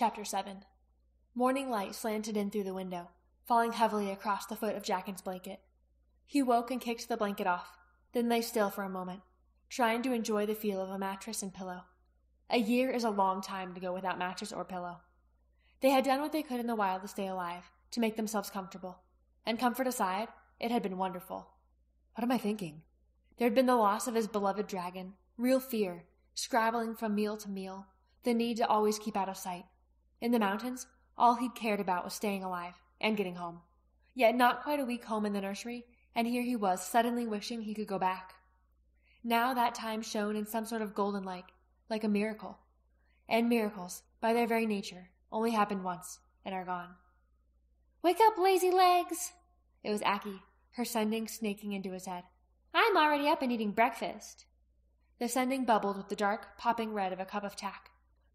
Chapter 7 Morning light slanted in through the window, falling heavily across the foot of Jackin's blanket. He woke and kicked the blanket off, then lay still for a moment, trying to enjoy the feel of a mattress and pillow. A year is a long time to go without mattress or pillow. They had done what they could in the wild to stay alive, to make themselves comfortable. And comfort aside, it had been wonderful. What am I thinking? There had been the loss of his beloved dragon, real fear, scrabbling from meal to meal, the need to always keep out of sight. In the mountains, all he'd cared about was staying alive and getting home. Yet not quite a week home in the nursery, and here he was suddenly wishing he could go back. Now that time shone in some sort of golden light, like a miracle. And miracles, by their very nature, only happen once and are gone. Wake up, lazy legs! It was Aki, her sending snaking into his head. I'm already up and eating breakfast. The sending bubbled with the dark, popping red of a cup of takk,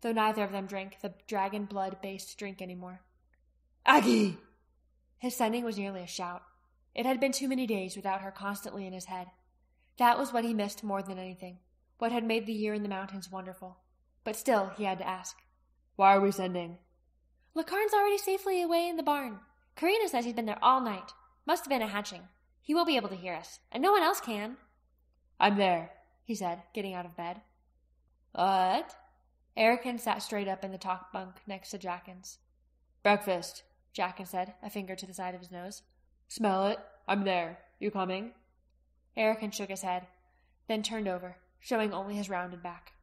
though neither of them drank the dragon blood based drink any more. Aki! His sending was nearly a shout. It had been too many days without her constantly in his head. That was what he missed more than anything, what had made the year in the mountains wonderful. But still, he had to ask. Why are we sending? Likkarn's already safely away in the barn. Karina says he's been there all night. Must have been a hatching. He won't be able to hear us, and no one else can. I'm there, he said, getting out of bed. What? Erican sat straight up in the top bunk next to Jackin's. Breakfast, Jackin said, a finger to the side of his nose. Smell it? I'm there. You coming? Erican shook his head, then turned over, showing only his rounded back.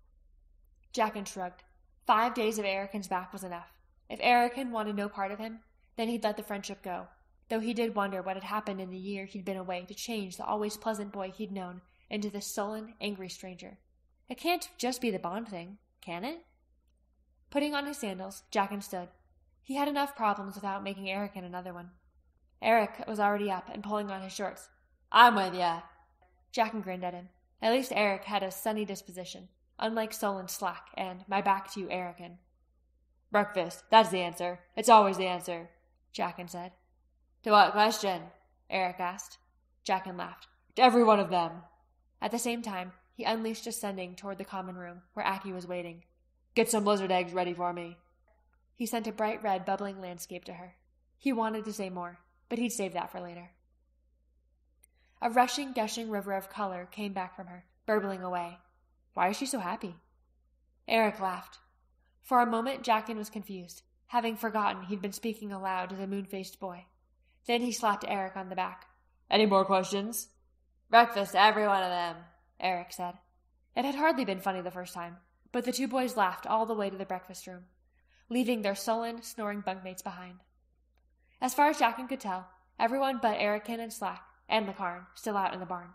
Jackin shrugged. Five days of Erican's back was enough. If Erican wanted no part of him, then he'd let the friendship go, though he did wonder what had happened in the year he'd been away to change the always pleasant boy he'd known into this sullen, angry stranger. It can't just be the bond thing, can it? Putting on his sandals, Jackin stood. He had enough problems without making Erican another one. Eric was already up and pulling on his shorts. I'm with ya. Jackin grinned at him. At least Eric had a sunny disposition, unlike sullen slack and my back to you, Erican. Breakfast. That's the answer. It's always the answer, Jackin said. To what question? Eric asked. Jackin laughed. To every one of them. At the same time, he unleashed a sending toward the common room, where Aki was waiting. Get some lizard eggs ready for me. He sent a bright red, bubbling landscape to her. He wanted to say more, but he'd save that for later. A rushing, gushing river of color came back from her, burbling away. Why is she so happy? Eric laughed. For a moment, Jackin was confused, having forgotten he'd been speaking aloud to the moon faced boy. Then he slapped Eric on the back. Any more questions? Breakfast, every one of them, Eric said. It had hardly been funny the first time, but the two boys laughed all the way to the breakfast room, leaving their sullen, snoring bunkmates behind. As far as Jackin could tell, everyone but Erican and Slack, and Likkarn, still out in the barn,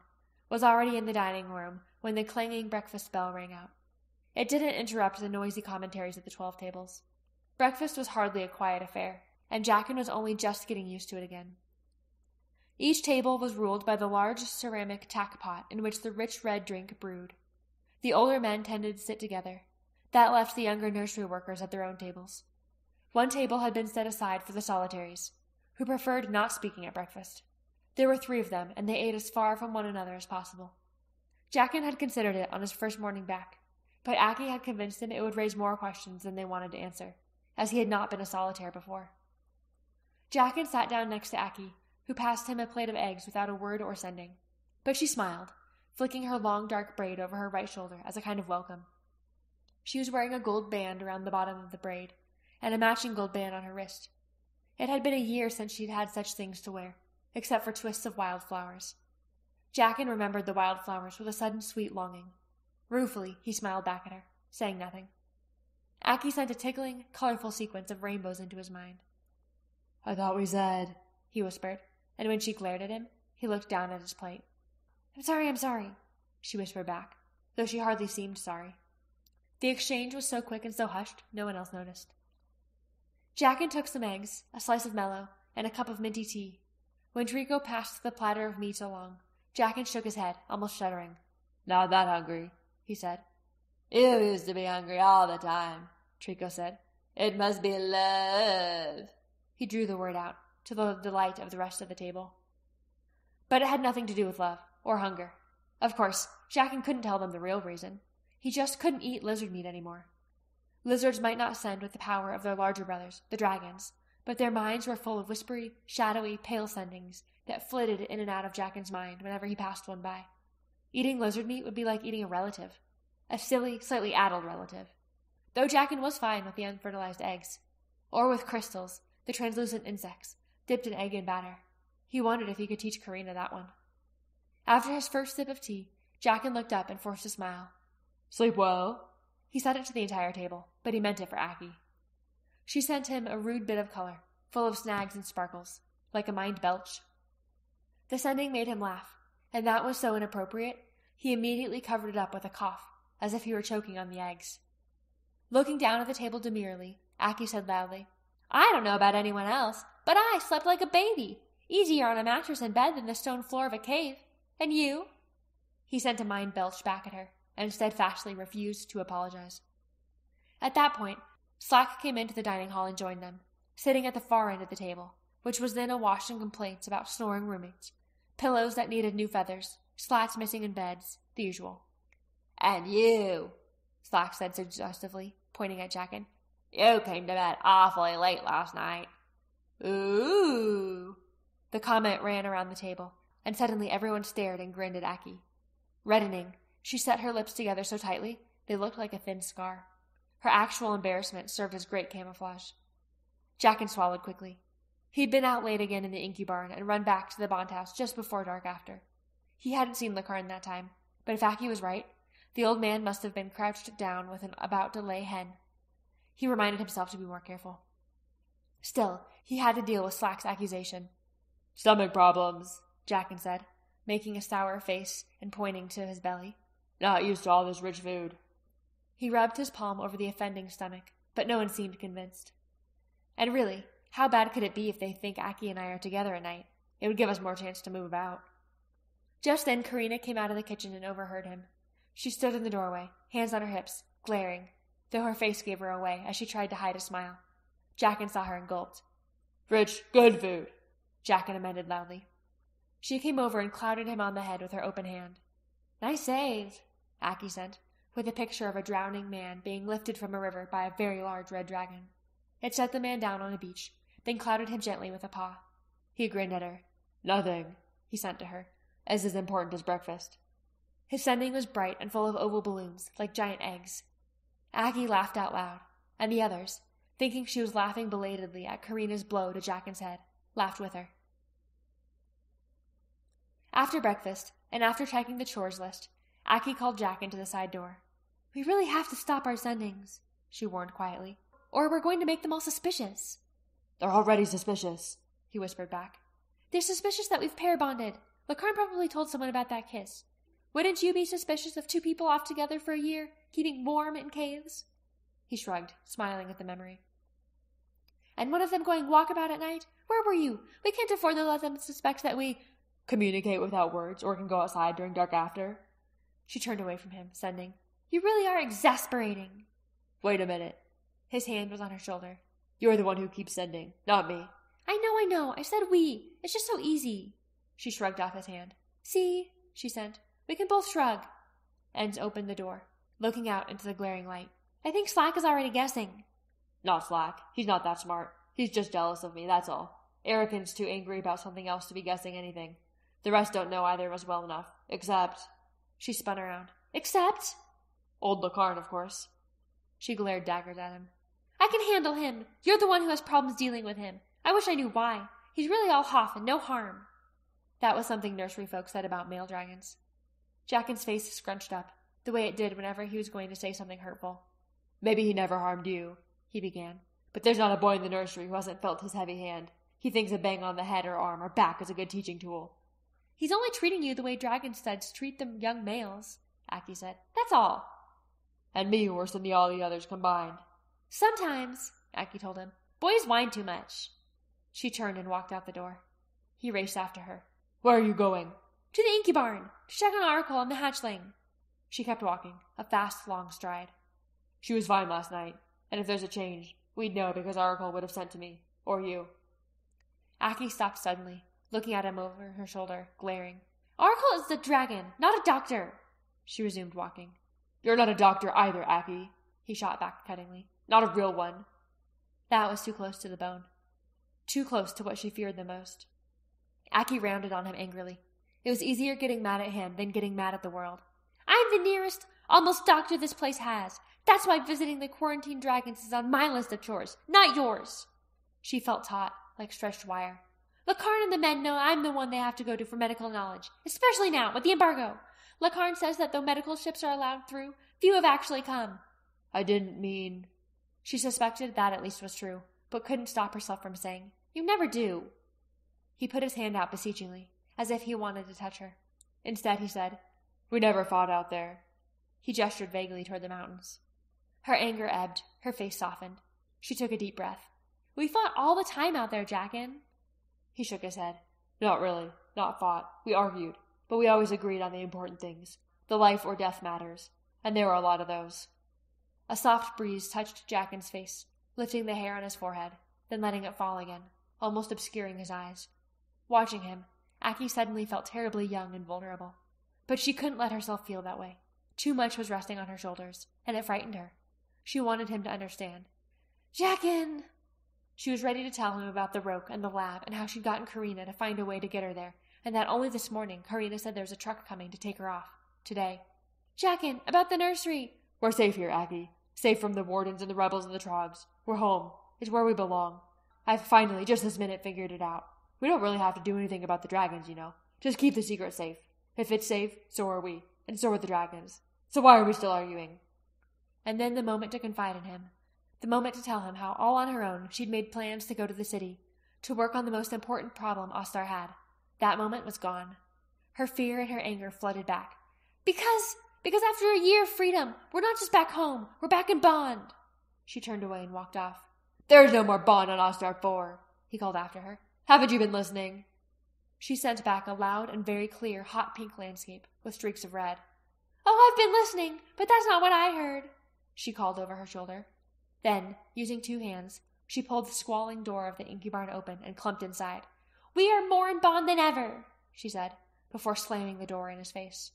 was already in the dining room when the clanging breakfast bell rang out. It didn't interrupt the noisy commentaries at the twelve tables. Breakfast was hardly a quiet affair, and Jackin was only just getting used to it again. Each table was ruled by the large ceramic takk pot in which the rich red drink brewed. The older men tended to sit together. That left the younger nursery workers at their own tables. One table had been set aside for the solitaries, who preferred not speaking at breakfast. There were three of them, and they ate as far from one another as possible. Jackin had considered it on his first morning back, but Aki had convinced him it would raise more questions than they wanted to answer, as he had not been a solitaire before. Jackin sat down next to Aki, who passed him a plate of eggs without a word or sending. But she smiled, flicking her long dark braid over her right shoulder as a kind of welcome. She was wearing a gold band around the bottom of the braid, and a matching gold band on her wrist. It had been a year since she'd had such things to wear, except for twists of wildflowers. Jackin remembered the wildflowers with a sudden sweet longing. Ruefully, he smiled back at her, saying nothing. Aki sent a tickling, colorful sequence of rainbows into his mind. I thought we said, he whispered, and when she glared at him, he looked down at his plate. I'm sorry, I'm sorry, she whispered back, though she hardly seemed sorry. The exchange was so quick and so hushed, no one else noticed. Jackin took some eggs, a slice of mellow, and a cup of minty tea. When Trico passed the platter of meat along, Jackin shook his head, almost shuddering. Not that hungry, he said. You used to be hungry all the time, Trico said. It must be love. He drew the word out, to the delight of the rest of the table. But it had nothing to do with love, or hunger. Of course, Jackin couldn't tell them the real reason. He just couldn't eat lizard meat anymore. Lizards might not send with the power of their larger brothers, the dragons, but their minds were full of whispery, shadowy, pale sendings that flitted in and out of Jackin's mind whenever he passed one by. Eating lizard meat would be like eating a relative, a silly, slightly addled relative. Though Jackin was fine with the unfertilized eggs, or with crystals, the translucent insects, dipped an egg in batter. He wondered if he could teach Karina that one. After his first sip of tea, Jackin looked up and forced a smile. Sleep well? He said it to the entire table, but he meant it for Aki. She sent him a rude bit of color, full of snags and sparkles, like a mind belch. The sending made him laugh, and that was so inappropriate, he immediately covered it up with a cough, as if he were choking on the eggs. Looking down at the table demurely, Aki said loudly, I don't know about anyone else, but I slept like a baby, easier on a mattress in bed than the stone floor of a cave. And you? He sent a mind belch back at her, and steadfastly refused to apologize. At that point, Slack came into the dining hall and joined them, sitting at the far end of the table, which was then awash in complaints about snoring roommates, pillows that needed new feathers, slats missing in beds, the usual. And you, Slack said suggestively, pointing at Jackin. You came to bed awfully late last night. Ooh. The comment ran around the table, and suddenly everyone stared and grinned at Aki. Reddening, she set her lips together so tightly they looked like a thin scar. Her actual embarrassment served as great camouflage. Jackin swallowed quickly. He'd been out late again in the incubarn and run back to the Bond house just before dark after. He hadn't seen Likkarn that time, but if Aki was right, the old man must have been crouched down with an about to lay hen. He reminded himself to be more careful. Still, he had to deal with Slack's accusation. Stomach problems, Jackin said, making a sour face and pointing to his belly. Not used to all this rich food. He rubbed his palm over the offending stomach, but no one seemed convinced. And really, how bad could it be if they think Aki and I are together at night? It would give us more chance to move about. Just then, Karina came out of the kitchen and overheard him. She stood in the doorway, hands on her hips, glaring, though her face gave her away as she tried to hide a smile. Jackin saw her and gulped. Rich, good food, Jackin amended loudly. She came over and clouted him on the head with her open hand. Nice save, Aki said, with a picture of a drowning man being lifted from a river by a very large red dragon. It set the man down on a beach, then clouted him gently with a paw. He grinned at her. Nothing, he sent to her. As as important as breakfast. His sending was bright and full of oval balloons, like giant eggs. Aki laughed out loud, and the others, thinking she was laughing belatedly at Karina's blow to Jackin's head, laughed with her. After breakfast, and after checking the chores list, Aki called Jackin to the side door. We really have to stop our sendings, she warned quietly, or we're going to make them all suspicious. They're already suspicious, he whispered back. They're suspicious that we've pair bonded. Likkarn probably told someone about that kiss. Wouldn't you be suspicious of two people off together for a year, keeping warm in caves? He shrugged, smiling at the memory. And one of them going walkabout at night? Where were you? We can't afford to let them suspect that we communicate without words or can go outside during dark after. She turned away from him, sending, You really are exasperating. Wait a minute. His hand was on her shoulder. You're the one who keeps sending, not me. I know, I know. I said we. It's just so easy. She shrugged off his hand. See, she sent. We can both shrug. And opened the door, looking out into the glaring light. I think Slack is already guessing. Not Slack. He's not that smart. He's just jealous of me, that's all. Erican's too angry about something else to be guessing anything. The rest don't know either of us well enough. Except. She spun around. Except? Old Likkarn, of course. She glared daggers at him. I can handle him. You're the one who has problems dealing with him. I wish I knew why. He's really all hoff and no harm. That was something nursery folk said about male dragons. Jackin's face scrunched up, the way it did whenever he was going to say something hurtful. Maybe he never harmed you, he began. But there's not a boy in the nursery who hasn't felt his heavy hand. He thinks a bang on the head or arm or back is a good teaching tool. He's only treating you the way dragon studs treat them young males, Aki said. That's all. And me worse than the, all the others combined. Sometimes, Aki told him. Boys whine too much. She turned and walked out the door. He raced after her. Where are you going? To the incubarn, to check on Oracle and the hatchling. She kept walking, a fast, long stride. She was fine last night, and if there's a change, we'd know because Oracle would have sent to me, or you. Aki stopped suddenly, looking at him over her shoulder, glaring. Oracle is the dragon, not a doctor. She resumed walking. You're not a doctor either, Aki, he shot back cuttingly. Not a real one. That was too close to the bone. Too close to what she feared the most. Aki rounded on him angrily. It was easier getting mad at him than getting mad at the world. I'm the nearest, almost doctor this place has. That's why visiting the quarantine dragons is on my list of chores, not yours. She felt taut, like stretched wire. Likkarn and the men know I'm the one they have to go to for medical knowledge, especially now with the embargo. Likkarn says that though medical ships are allowed through, few have actually come. I didn't mean. She suspected that at least was true, but couldn't stop herself from saying, You never do. He put his hand out beseechingly, as if he wanted to touch her. Instead, he said, We never fought out there. He gestured vaguely toward the mountains. Her anger ebbed, her face softened. She took a deep breath. We fought all the time out there, Jackin. He shook his head. Not really. Not fought. We argued. But we always agreed on the important things. The life or death matters. And there were a lot of those. A soft breeze touched Jackin's face, lifting the hair on his forehead, then letting it fall again, almost obscuring his eyes. Watching him, Aki suddenly felt terribly young and vulnerable. But she couldn't let herself feel that way. Too much was resting on her shoulders, and it frightened her. She wanted him to understand. Jackin! She was ready to tell him about the rope and the lab and how she'd gotten Karina to find a way to get her there, and that only this morning Karina said there was a truck coming to take her off. Today. Jackin, about the nursery. We're safe here, Aggie. Safe from the wardens and the rebels and the trogs. We're home. It's where we belong. I've finally, just this minute, figured it out. We don't really have to do anything about the dragons, you know. Just keep the secret safe. If it's safe, so are we. And so are the dragons. So why are we still arguing? And then the moment to confide in him. The moment to tell him how, all on her own, she'd made plans to go to the city, to work on the most important problem Austar had. That moment was gone. Her fear and her anger flooded back. Because, because after a year of freedom, we're not just back home, we're back in Bond. She turned away and walked off. There's no more Bond on Austar 4, he called after her. Haven't you been listening? She sent back a loud and very clear hot pink landscape with streaks of red. Oh, I've been listening, but that's not what I heard, she called over her shoulder. Then, using two hands, she pulled the squalling door of the incubarn open and clumped inside. We are more in bond than ever, she said, before slamming the door in his face.